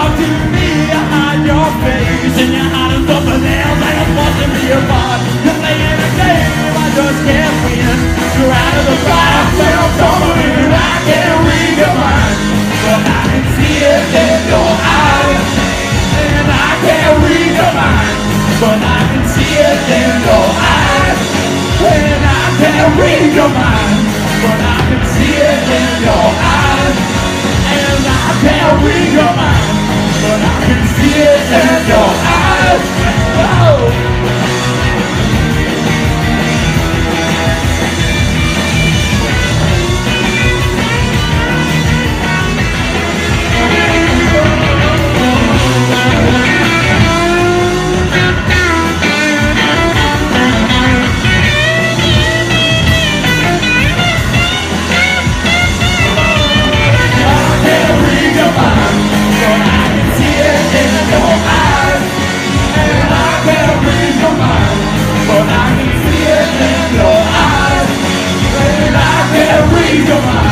talk to me, I hide your face And you're hiding something else supposed to be a part You're playing a game, I just can't win You're out of the fire, but I'm coming in I can't read your mind But I can see it in your eyes And I can't read your mind But I can see it in your eyes And I can't read your mind I can see it in your eyes. Read your mind.